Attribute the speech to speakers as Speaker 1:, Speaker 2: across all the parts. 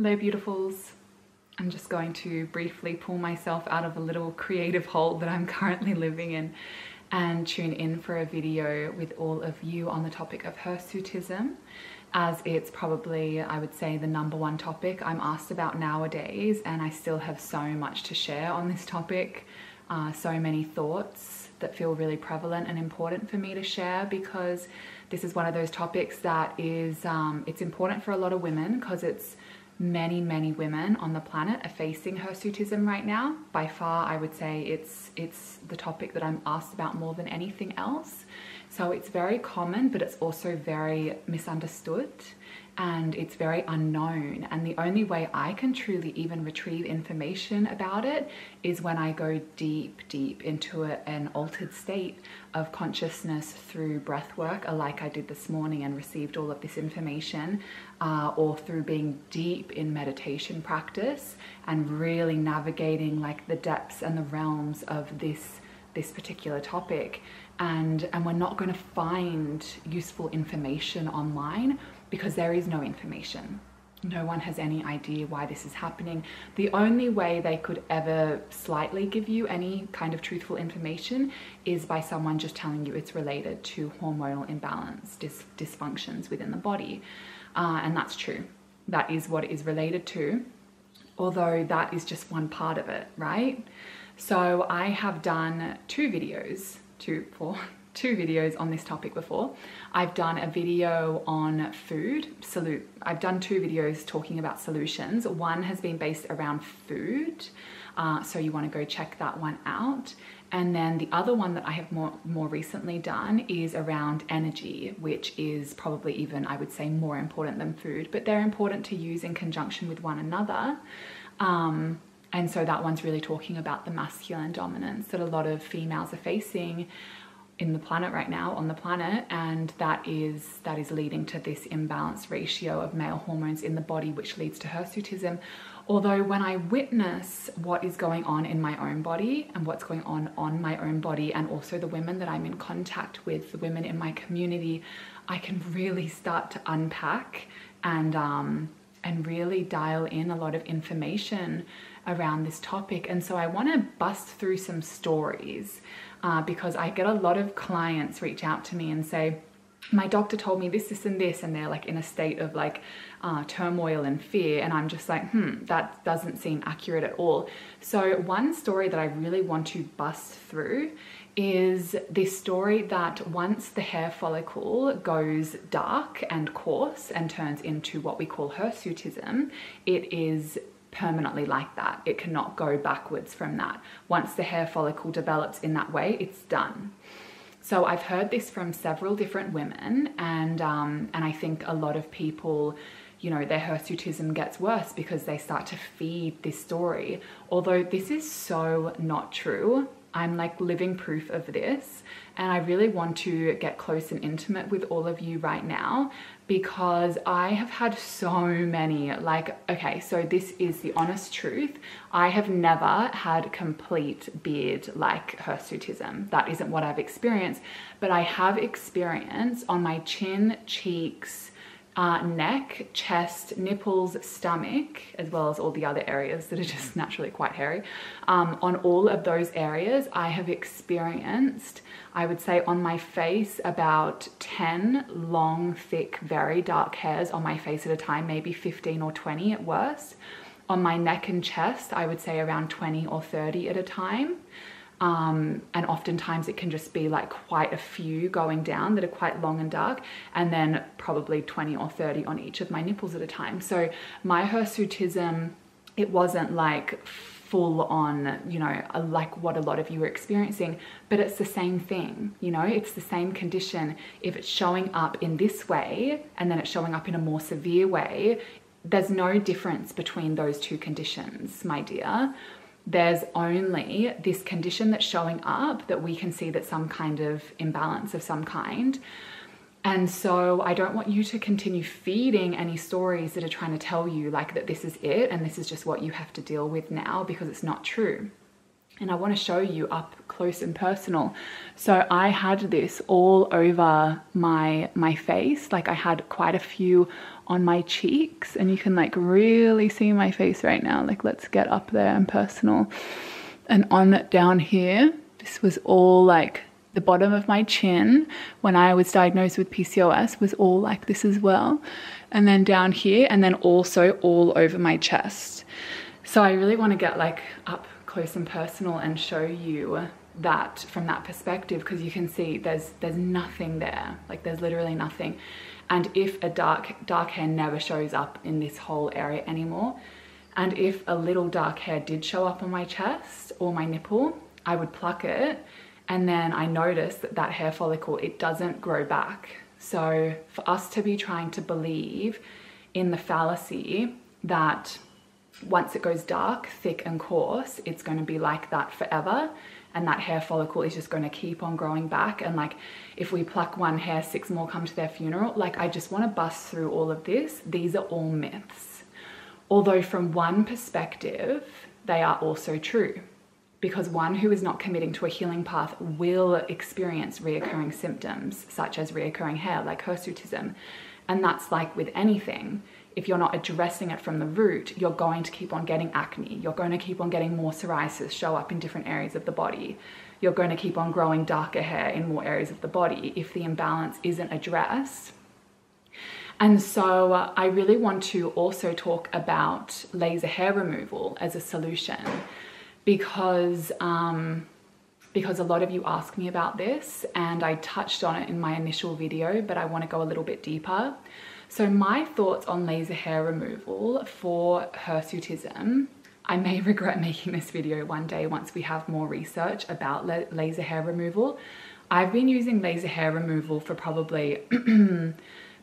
Speaker 1: Hello, beautifuls. I'm just going to briefly pull myself out of a little creative hole that I'm currently living in and tune in for a video with all of you on the topic of hirsutism as it's probably, I would say, the number one topic I'm asked about nowadays and I still have so much to share on this topic, uh, so many thoughts that feel really prevalent and important for me to share because this is one of those topics that is, um, it's important for a lot of women because it's many, many women on the planet are facing hirsutism right now. By far, I would say it's, it's the topic that I'm asked about more than anything else. So it's very common, but it's also very misunderstood and it's very unknown. And the only way I can truly even retrieve information about it is when I go deep, deep into a, an altered state of consciousness through breath work, like I did this morning and received all of this information, uh, or through being deep in meditation practice and really navigating like the depths and the realms of this this particular topic and and we're not going to find useful information online because there is no information no one has any idea why this is happening. The only way they could ever slightly give you any kind of truthful information is by someone just telling you it's related to hormonal imbalance, dis dysfunctions within the body. Uh, and that's true. That is what it is related to, although that is just one part of it, right? So I have done two videos, two, four, two videos on this topic before. I've done a video on food, salute. I've done two videos talking about solutions. One has been based around food, uh, so you wanna go check that one out. And then the other one that I have more, more recently done is around energy, which is probably even, I would say, more important than food, but they're important to use in conjunction with one another. Um, and so that one's really talking about the masculine dominance that a lot of females are facing in the planet right now on the planet and that is that is leading to this imbalance ratio of male hormones in the body which leads to hirsutism. Although when i witness what is going on in my own body and what's going on on my own body and also the women that i'm in contact with the women in my community i can really start to unpack and um and really dial in a lot of information around this topic. And so i want to bust through some stories uh, because I get a lot of clients reach out to me and say, my doctor told me this, this, and this, and they're like in a state of like uh, turmoil and fear. And I'm just like, hmm, that doesn't seem accurate at all. So, one story that I really want to bust through is this story that once the hair follicle goes dark and coarse and turns into what we call hirsutism, it is permanently like that. It cannot go backwards from that. Once the hair follicle develops in that way, it's done. So I've heard this from several different women, and um, and I think a lot of people, you know, their hirsutism gets worse because they start to feed this story. Although this is so not true. I'm like living proof of this. And I really want to get close and intimate with all of you right now because I have had so many, like, okay, so this is the honest truth. I have never had complete beard like hirsutism. That isn't what I've experienced, but I have experienced on my chin, cheeks, uh, neck, chest, nipples, stomach, as well as all the other areas that are just naturally quite hairy. Um, on all of those areas, I have experienced, I would say on my face, about 10 long, thick, very dark hairs on my face at a time, maybe 15 or 20 at worst. On my neck and chest, I would say around 20 or 30 at a time. Um, and oftentimes it can just be like quite a few going down that are quite long and dark and then probably 20 or 30 on each of my nipples at a time. So my hirsutism, it wasn't like full on, you know, like what a lot of you are experiencing, but it's the same thing, you know, it's the same condition. If it's showing up in this way and then it's showing up in a more severe way, there's no difference between those two conditions, my dear there's only this condition that's showing up that we can see that some kind of imbalance of some kind. And so I don't want you to continue feeding any stories that are trying to tell you like that this is it and this is just what you have to deal with now because it's not true. And I want to show you up close and personal. So I had this all over my my face. Like I had quite a few on my cheeks and you can like really see my face right now. Like let's get up there and personal. And on down here, this was all like the bottom of my chin when I was diagnosed with PCOS was all like this as well. And then down here, and then also all over my chest. So I really want to get like up close and personal and show you that from that perspective because you can see there's there's nothing there like there's literally nothing and if a dark dark hair never shows up in this whole area anymore and if a little dark hair did show up on my chest or my nipple I would pluck it and then I noticed that that hair follicle it doesn't grow back so for us to be trying to believe in the fallacy that once it goes dark, thick and coarse, it's going to be like that forever. And that hair follicle is just going to keep on growing back. And like, if we pluck one hair, six more come to their funeral. Like, I just want to bust through all of this. These are all myths. Although, from one perspective, they are also true. Because one who is not committing to a healing path will experience reoccurring symptoms, such as reoccurring hair, like hirsutism. And that's like with anything if you're not addressing it from the root, you're going to keep on getting acne. You're going to keep on getting more psoriasis show up in different areas of the body. You're going to keep on growing darker hair in more areas of the body if the imbalance isn't addressed. And so uh, I really want to also talk about laser hair removal as a solution because um, because a lot of you ask me about this and I touched on it in my initial video, but I want to go a little bit deeper. So my thoughts on laser hair removal for hirsutism I may regret making this video one day once we have more research about la laser hair removal. I've been using laser hair removal for probably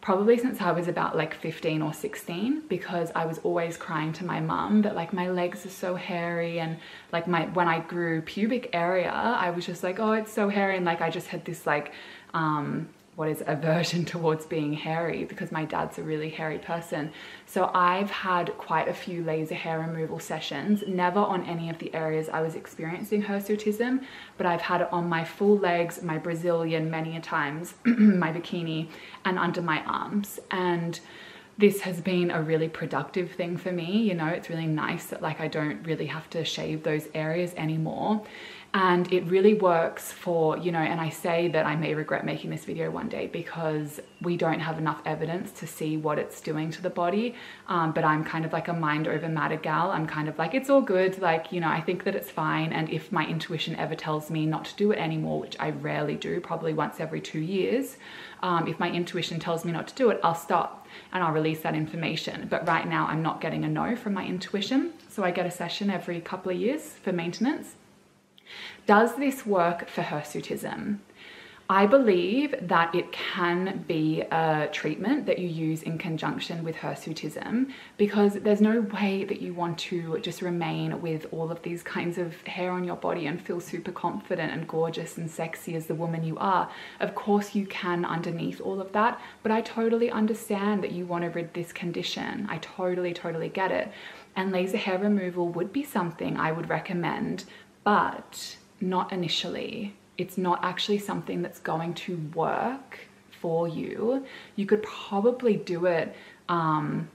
Speaker 1: probably since I was about like 15 or 16 because I was always crying to my mum that like my legs are so hairy and like my when I grew pubic area I was just like oh it's so hairy and like I just had this like um what is aversion towards being hairy because my dad's a really hairy person. So I've had quite a few laser hair removal sessions, never on any of the areas I was experiencing hirsutism, but I've had it on my full legs, my Brazilian many a times, my bikini, and under my arms. And this has been a really productive thing for me. You know, it's really nice that like I don't really have to shave those areas anymore and it really works for you know and i say that i may regret making this video one day because we don't have enough evidence to see what it's doing to the body. Um, but i'm kind of like a mind over matter gal. I'm kind of like it's all good. Like you know i think that it's fine. And if my intuition ever tells me not to do it anymore which i rarely do probably once every two years um, if my intuition tells me not to do it i'll stop and i'll release that information. But right now i'm not getting a no from my intuition. So i get a session every couple of years for maintenance does this work for hirsutism? I believe that it can be a treatment that you use in conjunction with hirsutism because there's no way that you want to just remain with all of these kinds of hair on your body and feel super confident and gorgeous and sexy as the woman you are. Of course, you can underneath all of that, but I totally understand that you want to rid this condition. I totally, totally get it. And laser hair removal would be something I would recommend, but not initially. It's not actually something that's going to work for you. You could probably do it um,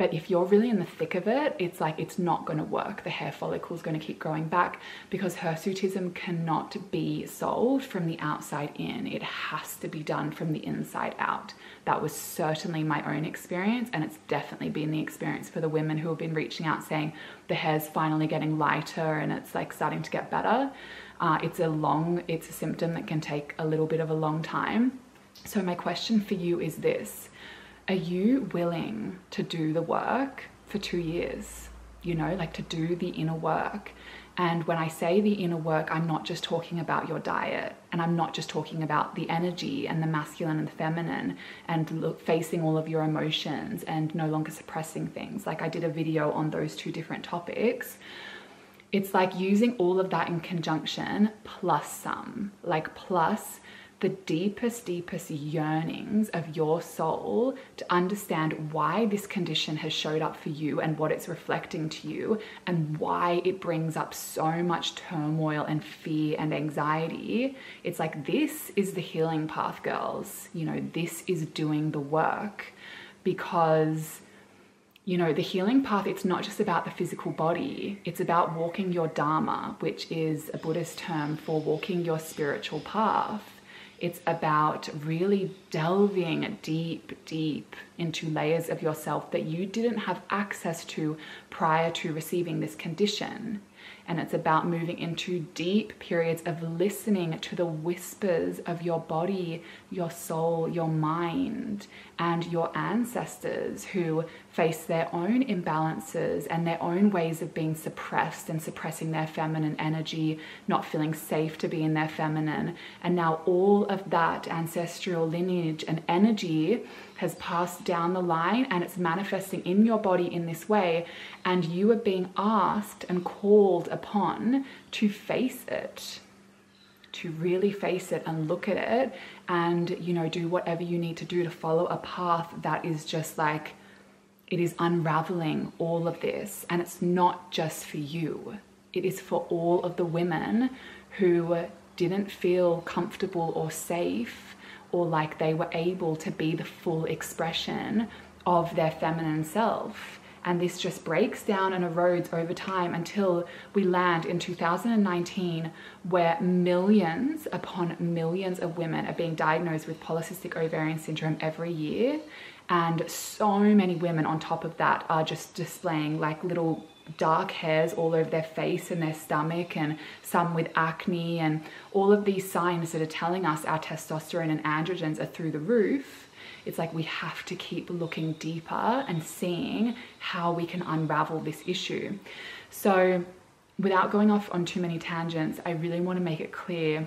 Speaker 1: but if you're really in the thick of it, it's like it's not going to work. The hair follicle is going to keep growing back because hirsutism cannot be solved from the outside in. It has to be done from the inside out. That was certainly my own experience, and it's definitely been the experience for the women who have been reaching out saying the hair's finally getting lighter and it's like starting to get better. Uh, it's a long, it's a symptom that can take a little bit of a long time. So, my question for you is this are you willing to do the work for two years? You know, like to do the inner work. And when I say the inner work, I'm not just talking about your diet and I'm not just talking about the energy and the masculine and the feminine and look, facing all of your emotions and no longer suppressing things. Like I did a video on those two different topics. It's like using all of that in conjunction plus some, like plus the deepest, deepest yearnings of your soul to understand why this condition has showed up for you and what it's reflecting to you and why it brings up so much turmoil and fear and anxiety. It's like, this is the healing path, girls. You know, this is doing the work because you know, the healing path, it's not just about the physical body, it's about walking your Dharma, which is a Buddhist term for walking your spiritual path. It's about really delving deep, deep into layers of yourself that you didn't have access to prior to receiving this condition and it's about moving into deep periods of listening to the whispers of your body, your soul, your mind, and your ancestors who face their own imbalances and their own ways of being suppressed and suppressing their feminine energy, not feeling safe to be in their feminine. And now all of that ancestral lineage and energy has passed down the line and it's manifesting in your body in this way. And you are being asked and called upon to face it to really face it and look at it and you know do whatever you need to do to follow a path that is just like it is unraveling all of this and it's not just for you it is for all of the women who didn't feel comfortable or safe or like they were able to be the full expression of their feminine self. And this just breaks down and erodes over time until we land in 2019, where millions upon millions of women are being diagnosed with polycystic ovarian syndrome every year. And so many women, on top of that, are just displaying like little dark hairs all over their face and their stomach, and some with acne, and all of these signs that are telling us our testosterone and androgens are through the roof. It's like we have to keep looking deeper and seeing how we can unravel this issue. So, without going off on too many tangents, I really want to make it clear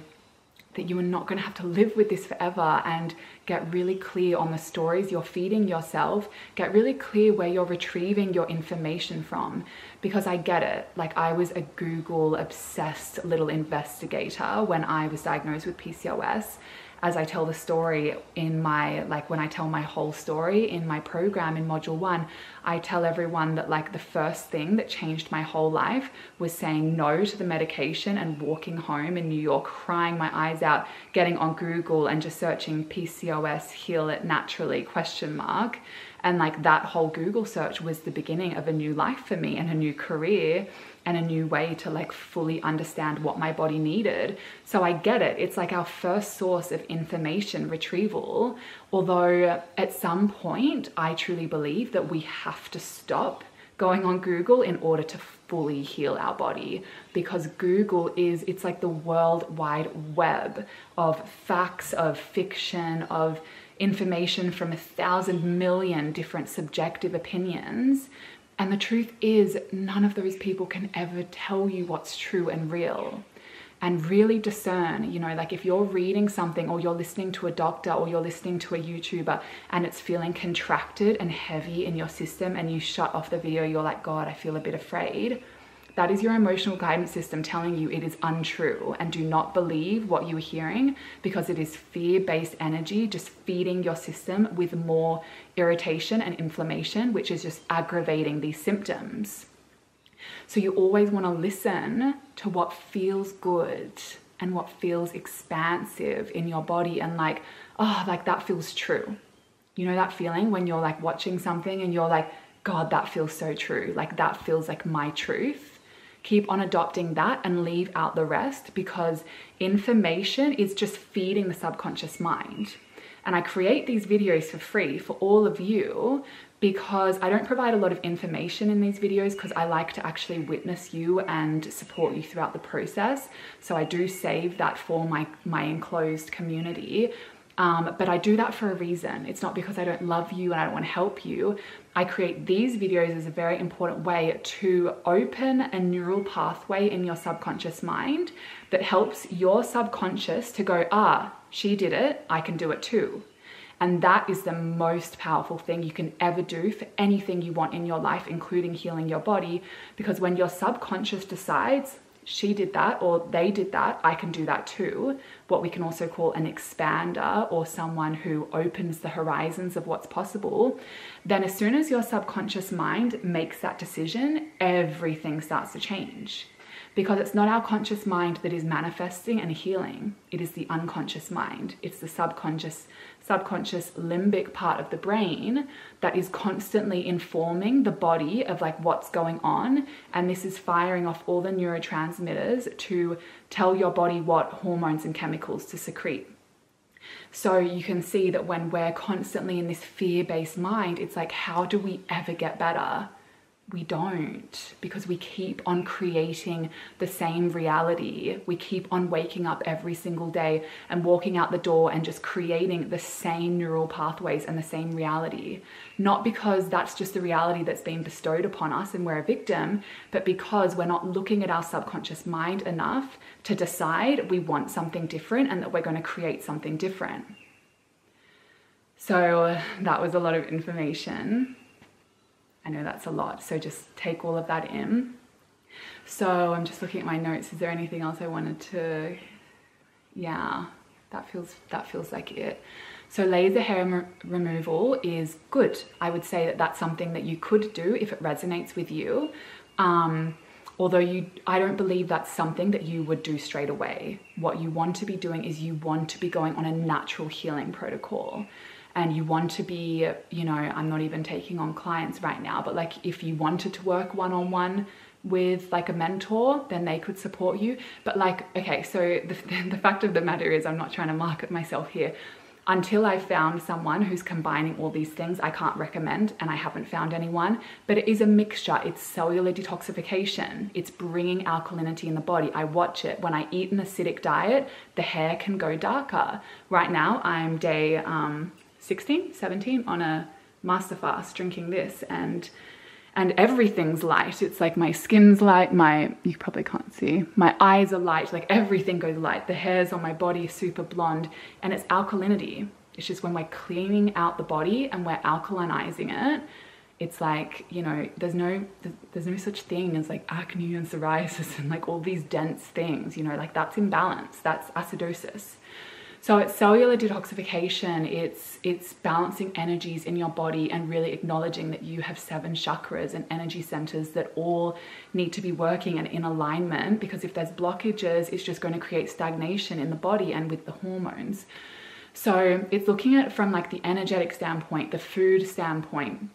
Speaker 1: that you are not going to have to live with this forever and get really clear on the stories you're feeding yourself, get really clear where you're retrieving your information from. Because I get it. Like, I was a Google obsessed little investigator when I was diagnosed with PCOS as I tell the story in my, like when I tell my whole story in my program in module one, I tell everyone that like the first thing that changed my whole life was saying no to the medication and walking home in New York, crying my eyes out, getting on Google and just searching PCOS, heal it naturally, question mark. And like that whole Google search was the beginning of a new life for me and a new career and a new way to like fully understand what my body needed. So I get it. It's like our first source of information retrieval. Although at some point, I truly believe that we have to stop going on Google in order to fully heal our body because Google is, it's like the world wide web of facts, of fiction, of information from a thousand million different subjective opinions and the truth is, none of those people can ever tell you what's true and real. And really discern, you know, like if you're reading something or you're listening to a doctor or you're listening to a YouTuber and it's feeling contracted and heavy in your system and you shut off the video, you're like, God, I feel a bit afraid that is your emotional guidance system telling you it is untrue and do not believe what you are hearing because it is fear based energy just feeding your system with more irritation and inflammation, which is just aggravating these symptoms. So you always want to listen to what feels good and what feels expansive in your body and like, oh, like that feels true. You know that feeling when you're like watching something and you're like, God, that feels so true. Like that feels like my truth keep on adopting that and leave out the rest because information is just feeding the subconscious mind. And I create these videos for free for all of you because I don't provide a lot of information in these videos because I like to actually witness you and support you throughout the process. So I do save that for my, my enclosed community. Um, but I do that for a reason. It's not because I don't love you and I don't want to help you. I create these videos as a very important way to open a neural pathway in your subconscious mind that helps your subconscious to go, ah, she did it, I can do it too. And that is the most powerful thing you can ever do for anything you want in your life, including healing your body. Because when your subconscious decides, she did that or they did that, I can do that too. What we can also call an expander or someone who opens the horizons of what's possible. Then, as soon as your subconscious mind makes that decision, everything starts to change because it's not our conscious mind that is manifesting and healing it is the unconscious mind it's the subconscious subconscious limbic part of the brain that is constantly informing the body of like what's going on. And this is firing off all the neurotransmitters to tell your body what hormones and chemicals to secrete. So you can see that when we're constantly in this fear-based mind it's like how do we ever get better we don't because we keep on creating the same reality. We keep on waking up every single day and walking out the door and just creating the same neural pathways and the same reality. Not because that's just the reality that's been bestowed upon us and we're a victim, but because we're not looking at our subconscious mind enough to decide we want something different and that we're going to create something different. So that was a lot of information. I know that's a lot, so just take all of that in. So I'm just looking at my notes. Is there anything else I wanted to? Yeah, that feels that feels like it. So laser hair removal is good. I would say that that's something that you could do if it resonates with you. Um, although you, I don't believe that's something that you would do straight away. What you want to be doing is you want to be going on a natural healing protocol and you want to be, you know, I'm not even taking on clients right now, but like if you wanted to work one on one with like a mentor, then they could support you. But like, okay, so the, the fact of the matter is, I'm not trying to market myself here. Until I found someone who's combining all these things, I can't recommend, and I haven't found anyone. But it is a mixture. It's cellular detoxification. It's bringing alkalinity in the body. I watch it. When I eat an acidic diet, the hair can go darker. Right now, I'm day um, 16, 17 on a master fast drinking this and and everything's light. It's like my skin's light, my, you probably can't see, my eyes are light, like everything goes light. The hairs on my body super blonde and it's alkalinity. It's just when we're cleaning out the body and we're alkalinizing it, it's like, you know, there's no, there's no such thing as like acne and psoriasis and like all these dense things, you know, like that's imbalance, that's acidosis. So it's cellular detoxification, it's it's balancing energies in your body and really acknowledging that you have seven chakras and energy centers that all need to be working and in alignment because if there's blockages, it's just going to create stagnation in the body and with the hormones. So it's looking at it from like the energetic standpoint, the food standpoint,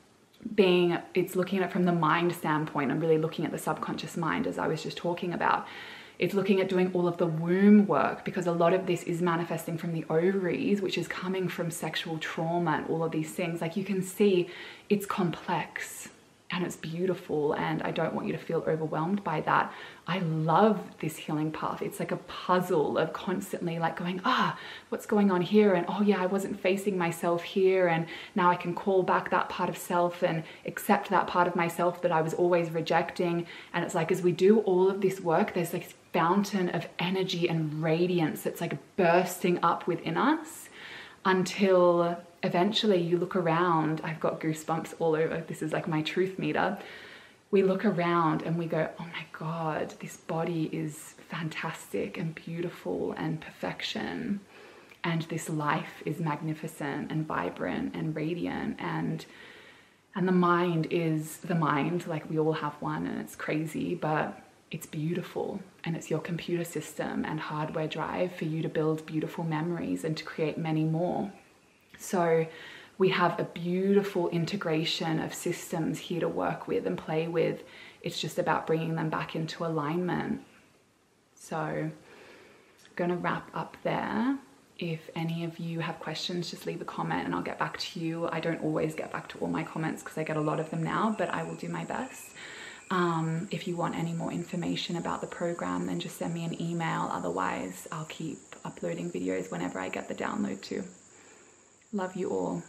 Speaker 1: being it's looking at it from the mind standpoint and really looking at the subconscious mind as I was just talking about. It's looking at doing all of the womb work because a lot of this is manifesting from the ovaries, which is coming from sexual trauma and all of these things. Like you can see, it's complex and it's beautiful and I don't want you to feel overwhelmed by that. I love this healing path. It's like a puzzle of constantly like going, ah, what's going on here? And oh yeah, I wasn't facing myself here and now I can call back that part of self and accept that part of myself that I was always rejecting. And it's like as we do all of this work, there's like fountain of energy and radiance that's like bursting up within us until eventually you look around. I've got goosebumps all over. This is like my truth meter. We look around and we go, oh my God, this body is fantastic and beautiful and perfection. And this life is magnificent and vibrant and radiant and and the mind is the mind like we all have one and it's crazy but it's beautiful and it's your computer system and hardware drive for you to build beautiful memories and to create many more. So we have a beautiful integration of systems here to work with and play with. It's just about bringing them back into alignment. So I'm going to wrap up there. If any of you have questions, just leave a comment and I'll get back to you. I don't always get back to all my comments because I get a lot of them now, but I will do my best. Um, if you want any more information about the program, then just send me an email. Otherwise, I'll keep uploading videos whenever I get the download too. Love you all.